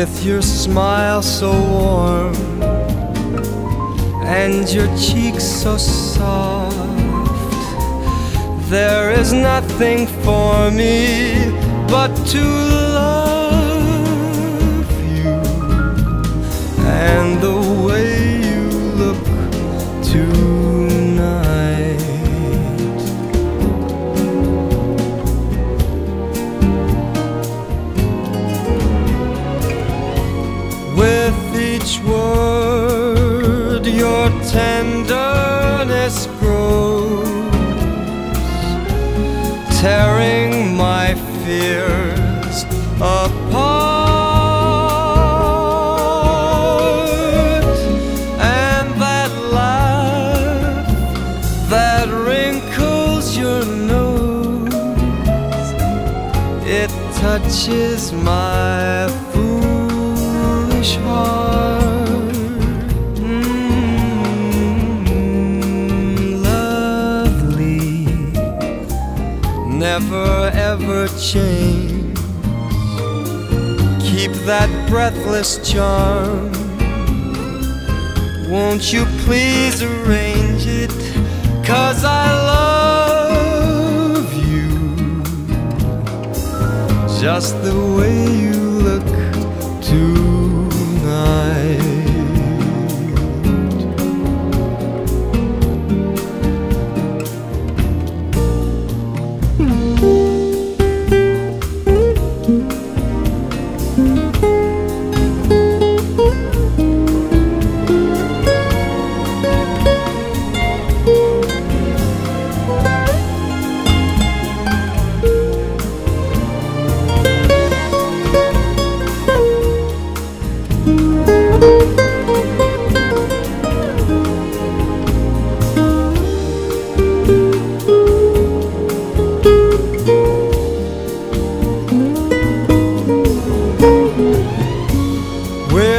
with your smile so warm and your cheeks so soft. There is nothing for me but to each word, your tenderness grows, tearing my fears apart. And that laugh that wrinkles your nose, it touches my foolish heart. Never ever change. Keep that breathless charm. Won't you please arrange it? Cause I love you just the way you look tonight.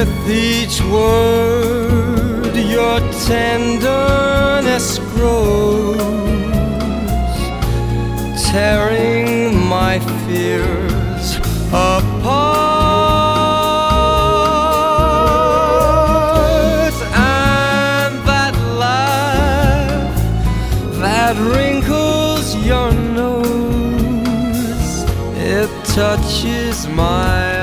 With each word, your tenderness grows, tearing my fears apart. And that laugh that wrinkles your nose, it touches my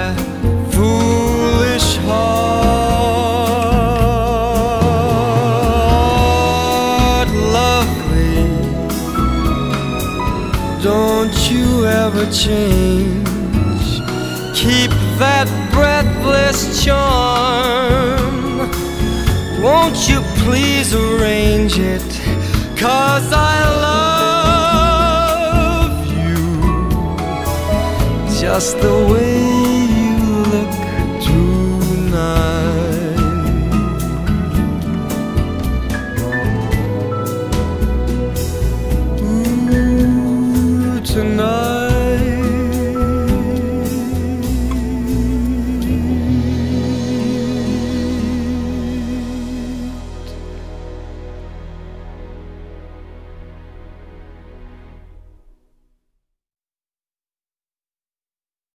don't you ever change. Keep that breathless charm. Won't you please arrange it? Cause I love you just the way